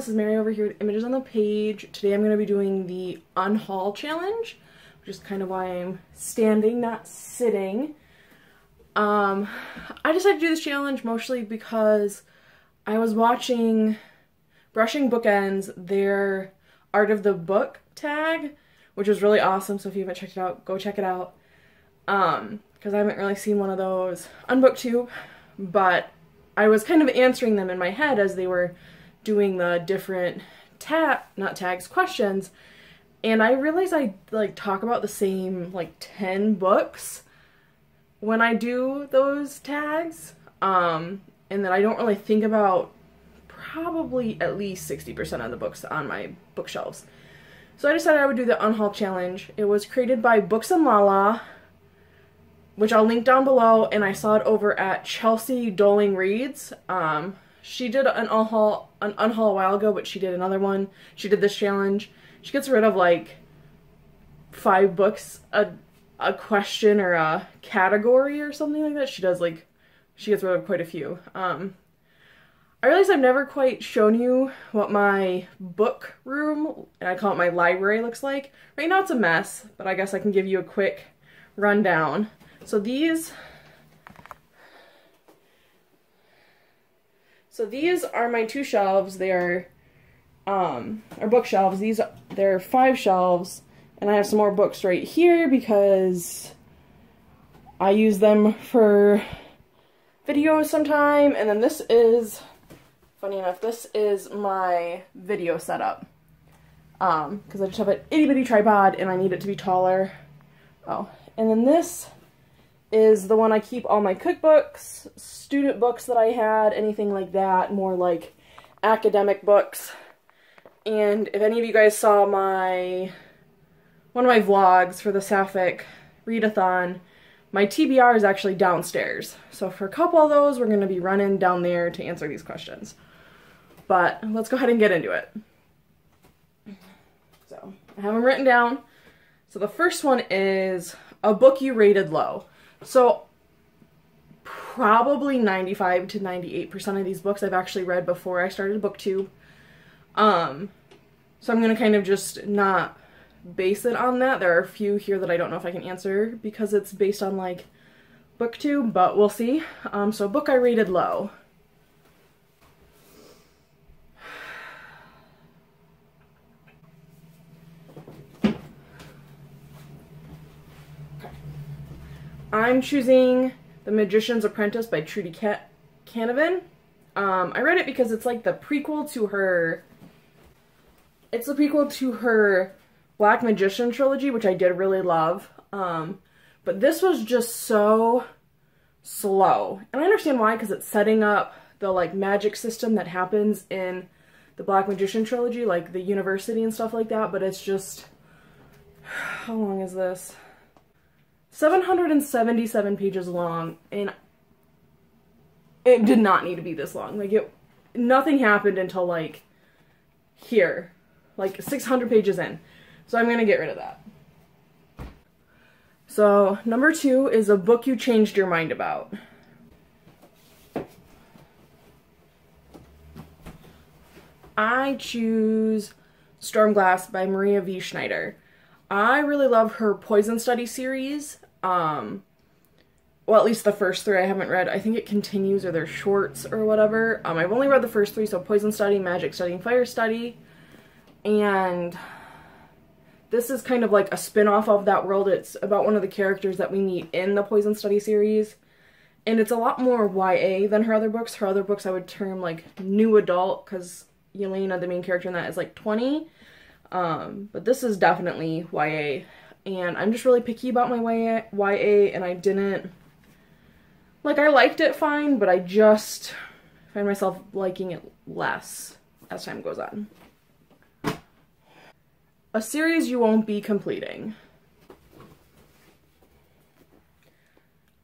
this is Mary over here with Images on the Page. Today I'm going to be doing the Unhaul Challenge, which is kind of why I'm standing, not sitting. Um, I decided to do this challenge mostly because I was watching Brushing Bookends, their Art of the Book tag, which was really awesome, so if you haven't checked it out, go check it out. Um, because I haven't really seen one of those on BookTube, but I was kind of answering them in my head as they were doing the different tag, not tags, questions. And I realized I like talk about the same like 10 books when I do those tags. Um, and that I don't really think about probably at least 60% of the books on my bookshelves. So I decided I would do the Unhaul Challenge. It was created by Books and Lala, which I'll link down below, and I saw it over at Chelsea Dolling Reads. Um, she did an unhaul an unhaul a while ago, but she did another one. She did this challenge. She gets rid of like five books a a question or a category or something like that. She does like she gets rid of quite a few. Um, I realize I've never quite shown you what my book room, and I call it my library, looks like. Right now it's a mess, but I guess I can give you a quick rundown. So these So these are my two shelves. They are um are bookshelves. These they're five shelves and I have some more books right here because I use them for videos sometime and then this is funny enough this is my video setup um because I just have an itty bitty tripod and I need it to be taller oh and then this is the one I keep all my cookbooks, student books that I had, anything like that, more like academic books. And if any of you guys saw my one of my vlogs for the Sapphic readathon, my TBR is actually downstairs. So for a couple of those, we're going to be running down there to answer these questions. But let's go ahead and get into it. So I have them written down. So the first one is a book you rated low. So probably 95 to 98% of these books I've actually read before I started booktube. Um, so I'm going to kind of just not base it on that. There are a few here that I don't know if I can answer because it's based on like booktube, but we'll see. Um, so book I rated low. I'm choosing The Magician's Apprentice by Trudi Canavan. Um, I read it because it's like the prequel to her... It's the prequel to her Black Magician trilogy, which I did really love. Um, but this was just so slow. And I understand why, because it's setting up the like magic system that happens in the Black Magician trilogy, like the university and stuff like that, but it's just... How long is this? 777 pages long, and it did not need to be this long. Like, it, nothing happened until, like, here. Like, 600 pages in. So I'm gonna get rid of that. So, number two is a book you changed your mind about. I choose Stormglass by Maria V. Snyder. I really love her Poison Study series. Um, well, at least the first three I haven't read. I think it continues or they're shorts or whatever. Um, I've only read the first three, so Poison Study, Magic Study, and Fire Study. And this is kind of like a spin-off of that world. It's about one of the characters that we meet in the Poison Study series. And it's a lot more YA than her other books. Her other books I would term like new adult because Yelena, the main character in that, is like 20. Um, but this is definitely YA. And I'm just really picky about my YA, YA and I didn't... Like, I liked it fine, but I just find myself liking it less as time goes on. A series you won't be completing.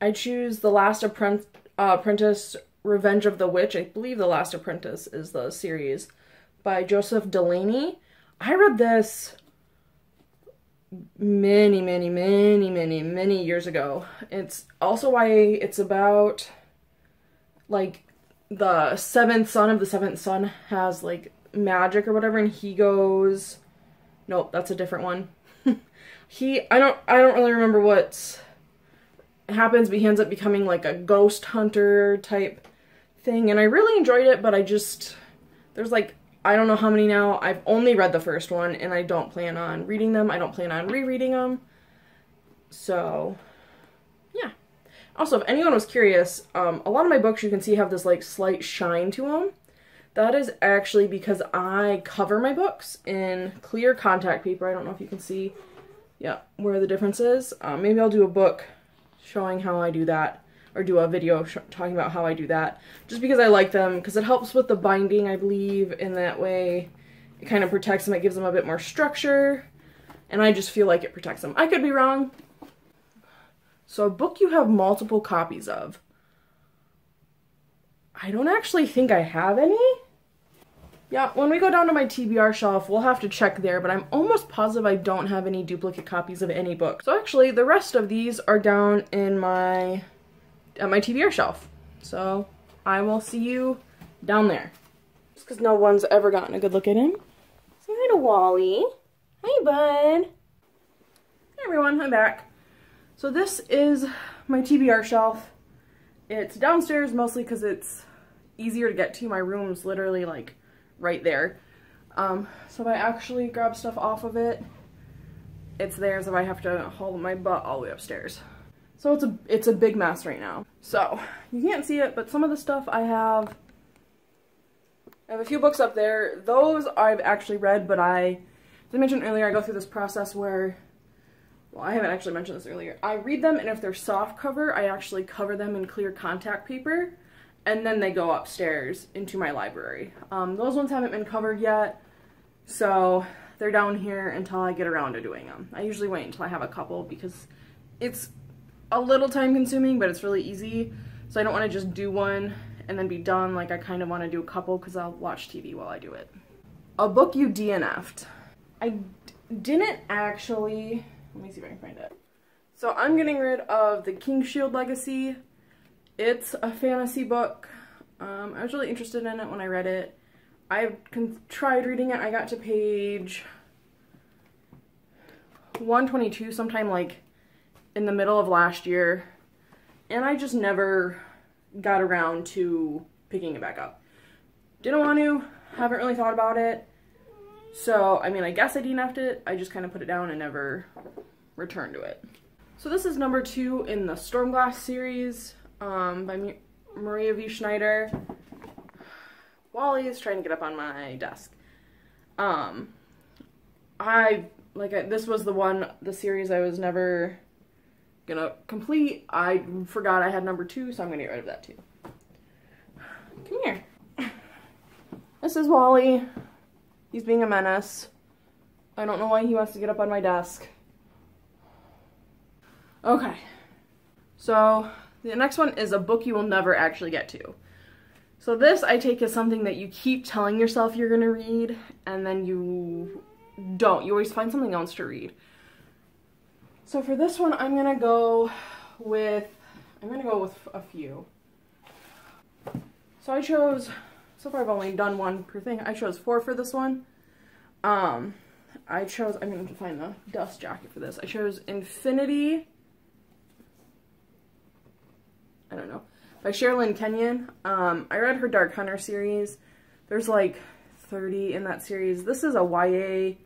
I choose The Last uh, Apprentice Revenge of the Witch. I believe The Last Apprentice is the series by Joseph Delaney. I read this many, many, many, many, many years ago. It's also why it's about like the seventh son of the seventh son has like magic or whatever, and he goes, nope, that's a different one. he, I don't, I don't really remember what happens, but he ends up becoming like a ghost hunter type thing, and I really enjoyed it, but I just, there's like, I don't know how many now. I've only read the first one, and I don't plan on reading them. I don't plan on rereading them. So, yeah. Also, if anyone was curious, um, a lot of my books you can see have this like slight shine to them. That is actually because I cover my books in clear contact paper. I don't know if you can see, yeah, where the difference is. Um, maybe I'll do a book showing how I do that, or do a video talking about how I do that, just because I like them, because it helps with the binding, I believe, in that way it kind of protects them, it gives them a bit more structure, and I just feel like it protects them. I could be wrong, so a book you have multiple copies of. I don't actually think I have any. Yeah, when we go down to my TBR shelf, we'll have to check there, but I'm almost positive I don't have any duplicate copies of any book. So actually, the rest of these are down in my, at my TBR shelf. So I will see you down there. Just because no one's ever gotten a good look at him. Say hi to Wally. Hi, bud. Hey everyone, I'm back. So this is my TBR shelf. It's downstairs mostly because it's easier to get to. My room's literally like right there. Um, so if I actually grab stuff off of it, it's there so I have to haul my butt all the way upstairs. So it's a, it's a big mess right now. So you can't see it, but some of the stuff I have, I have a few books up there. Those I've actually read, but I, as I mentioned earlier, I go through this process where well, I haven't actually mentioned this earlier. I read them, and if they're soft cover, I actually cover them in clear contact paper, and then they go upstairs into my library. Um, those ones haven't been covered yet, so they're down here until I get around to doing them. I usually wait until I have a couple because it's a little time consuming, but it's really easy. So I don't want to just do one and then be done. Like I kind of want to do a couple because I'll watch TV while I do it. A book you DNF'd. I didn't actually let me see if I can find it. So I'm getting rid of the King Shield Legacy. It's a fantasy book. Um, I was really interested in it when I read it. I tried reading it. I got to page 122 sometime like in the middle of last year. And I just never got around to picking it back up. Didn't want to. Haven't really thought about it. So, I mean, I guess I DNF'd it. I just kind of put it down and never returned to it. So this is number two in the Stormglass series um, by Maria V. Snyder. Wally is trying to get up on my desk. Um, I, like, I, this was the one, the series I was never gonna complete. I forgot I had number two, so I'm gonna get rid of that too. Come here. This is Wally. He's being a menace. I don't know why he wants to get up on my desk. Okay. So, the next one is a book you will never actually get to. So this I take as something that you keep telling yourself you're gonna read, and then you don't. You always find something else to read. So for this one, I'm gonna go with, I'm gonna go with a few. So I chose so far I've only done one per thing. I chose four for this one. Um, I chose, I'm to find the dust jacket for this. I chose Infinity, I don't know, by Sherrilyn Kenyon. Um, I read her Dark Hunter series. There's like 30 in that series. This is a YA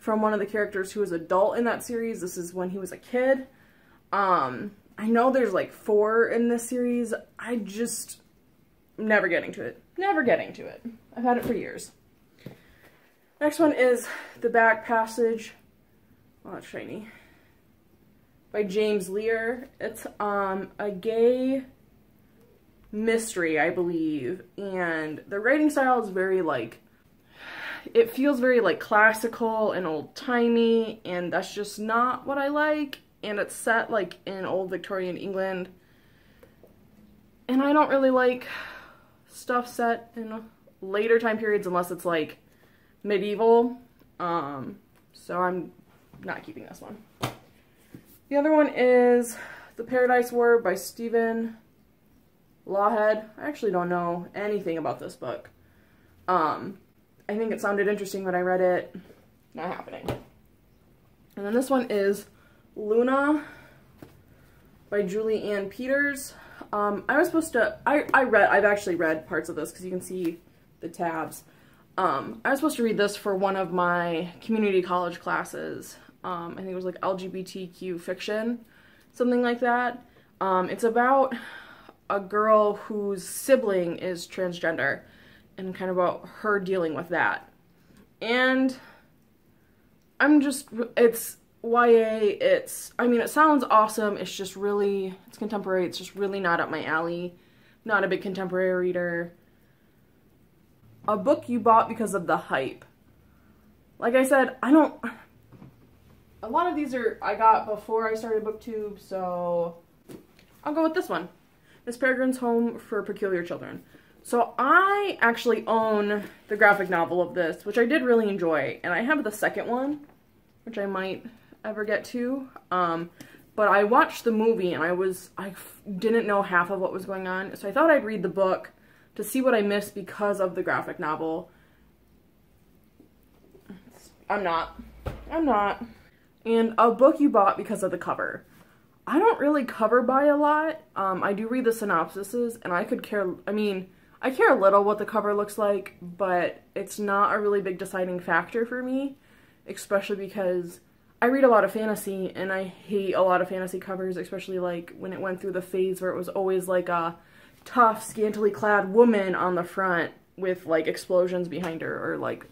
from one of the characters who was adult in that series. This is when he was a kid. Um, I know there's like four in this series. I just never getting to it. Never getting to it. I've had it for years. Next one is The Back Passage. Oh, that's shiny. By James Lear. It's um a gay mystery, I believe. And the writing style is very like it feels very like classical and old-timey and that's just not what I like and it's set like in old Victorian England and I don't really like stuff set in later time periods unless it's like medieval. Um, so I'm not keeping this one. The other one is The Paradise War by Stephen Lawhead. I actually don't know anything about this book. Um, I think it sounded interesting when I read it. Not happening. And then this one is Luna by Julie Ann Peters. Um, I was supposed to, I, I read, I've actually read parts of this because you can see the tabs. Um, I was supposed to read this for one of my community college classes. Um, I think it was like LGBTQ fiction, something like that. Um, it's about a girl whose sibling is transgender and kind of about her dealing with that. And I'm just, it's YA, it's, I mean, it sounds awesome. It's just really, it's contemporary. It's just really not up my alley. Not a big contemporary reader. A book you bought because of the hype. Like I said, I don't, a lot of these are, I got before I started BookTube, so I'll go with this one. Miss Peregrine's Home for Peculiar Children. So I actually own the graphic novel of this, which I did really enjoy, and I have the second one, which I might ever get to. Um, but I watched the movie and I was, I didn't know half of what was going on. So I thought I'd read the book to see what I missed because of the graphic novel. I'm not. I'm not. And a book you bought because of the cover. I don't really cover buy a lot. Um, I do read the synopsises and I could care, I mean, I care a little what the cover looks like, but it's not a really big deciding factor for me, especially because I read a lot of fantasy and I hate a lot of fantasy covers, especially like when it went through the phase where it was always like a tough, scantily clad woman on the front with like explosions behind her or like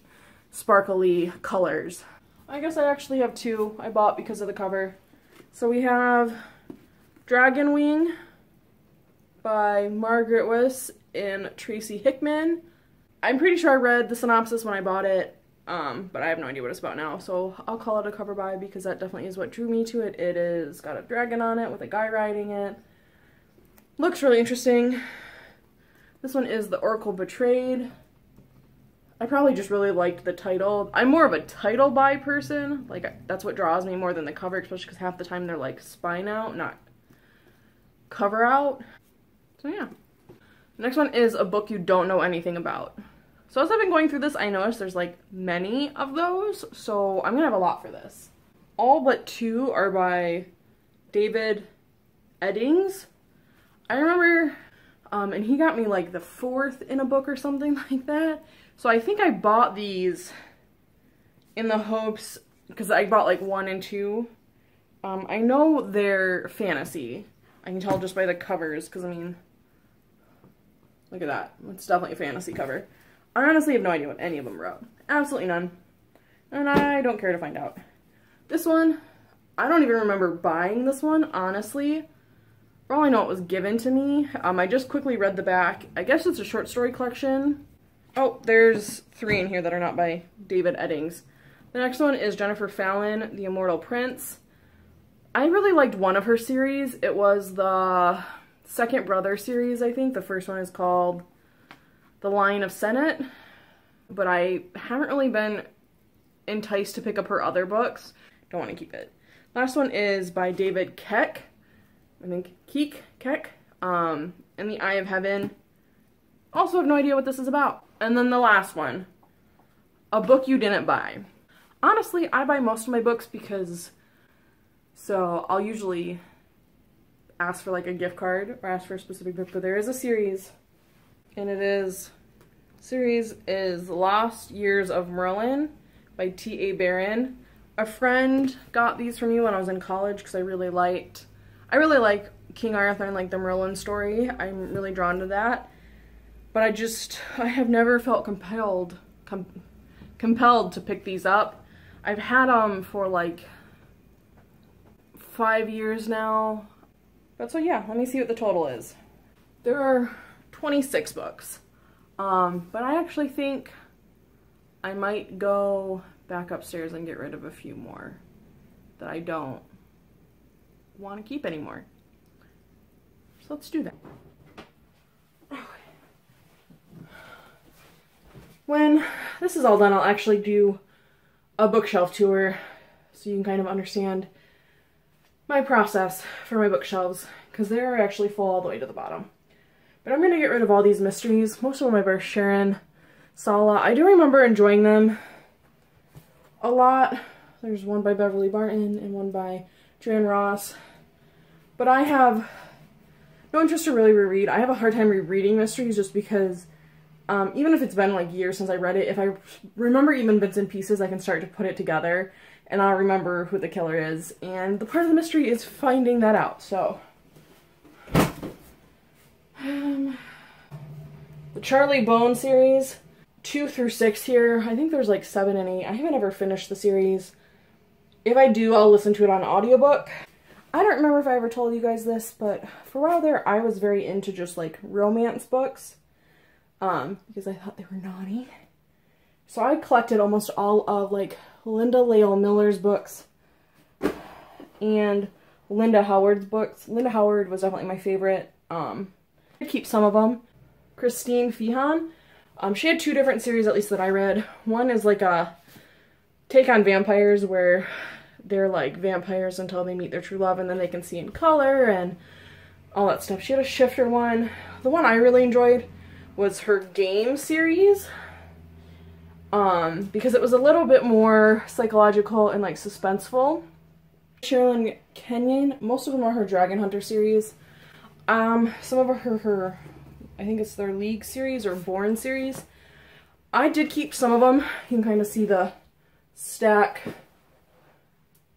sparkly colors. I guess I actually have two I bought because of the cover. So we have Dragon Wing by Margaret Weis and Tracy Hickman. I'm pretty sure I read the synopsis when I bought it um, but I have no idea what it's about now, so I'll call it a cover buy because that definitely is what drew me to it. It is got a dragon on it with a guy riding it. Looks really interesting. This one is The Oracle Betrayed. I probably just really liked the title. I'm more of a title buy person. Like, that's what draws me more than the cover, especially because half the time they're like spine out, not cover out. So yeah. Next one is a book you don't know anything about. So as I've been going through this, I noticed there's like many of those, so I'm gonna have a lot for this. All but two are by David Eddings. I remember, um, and he got me like the fourth in a book or something like that. So I think I bought these in the hopes, because I bought like one and two. Um, I know they're fantasy. I can tell just by the covers, because I mean, look at that. It's definitely a fantasy cover. I honestly have no idea what any of them wrote. Absolutely none. And I don't care to find out. This one, I don't even remember buying this one, honestly. For all I know, it was given to me. Um, I just quickly read the back. I guess it's a short story collection. Oh, there's three in here that are not by David Eddings. The next one is Jennifer Fallon, The Immortal Prince. I really liked one of her series. It was the Second Brother series, I think. The first one is called the Lion of Senet, but I haven't really been enticed to pick up her other books. Don't want to keep it. Last one is by David Keck. I think Keek, Keck, um, In the Eye of Heaven. Also have no idea what this is about. And then the last one, a book you didn't buy. Honestly, I buy most of my books because, so I'll usually ask for like a gift card or ask for a specific book, but there is a series and it is series is Lost Years of Merlin by T.A. Barron. A friend got these for me when I was in college because I really liked, I really like King Arthur and like the Merlin story. I'm really drawn to that. But I just, I have never felt compelled, com compelled to pick these up. I've had them for like five years now. But so yeah, let me see what the total is. There are 26 books. Um, but I actually think I might go back upstairs and get rid of a few more that I don't want to keep anymore. So let's do that. When this is all done, I'll actually do a bookshelf tour so you can kind of understand my process for my bookshelves because they're actually full all the way to the bottom. But I'm going to get rid of all these mysteries. Most of them are by Sharon Sala. I do remember enjoying them a lot. There's one by Beverly Barton and one by JoAnn Ross. But I have no interest to really reread. I have a hard time rereading mysteries just because um, even if it's been like years since I read it, if I remember even bits and pieces, I can start to put it together and I'll remember who the killer is. And the part of the mystery is finding that out, so. Um, the Charlie Bone series, two through six here. I think there's like seven and eight. I haven't ever finished the series. If I do, I'll listen to it on audiobook. I don't remember if I ever told you guys this, but for a while there, I was very into just like romance books um, because I thought they were naughty. So I collected almost all of like Linda Lael Miller's books and Linda Howard's books. Linda Howard was definitely my favorite. Um, I keep some of them. Christine Feehan. Um, she had two different series, at least that I read. One is like a take on vampires where they're like vampires until they meet their true love and then they can see in color and all that stuff. She had a shifter one. The one I really enjoyed was her game series um, because it was a little bit more psychological and like suspenseful. Sherrilyn Kenyon, most of them are her Dragon Hunter series. Um, some of her, her, I think it's their League series or Born series. I did keep some of them. You can kind of see the stack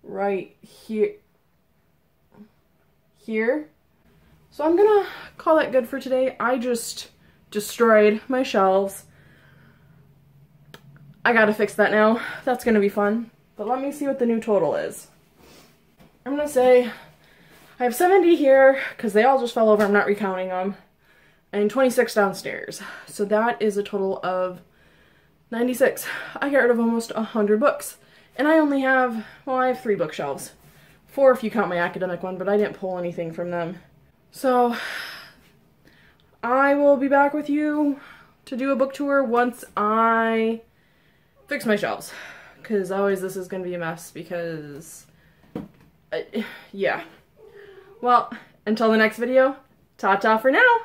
right here. Here. So I'm gonna call that good for today. I just destroyed my shelves. I gotta fix that now. That's gonna be fun. But let me see what the new total is. I'm gonna say I have 70 here because they all just fell over. I'm not recounting them. And 26 downstairs. So that is a total of 96. I got rid of almost 100 books. And I only have, well, I have three bookshelves. Four if you count my academic one, but I didn't pull anything from them. So I will be back with you to do a book tour once I fix my shelves. Because always this is going to be a mess because, yeah. Well, until the next video, ta-ta for now!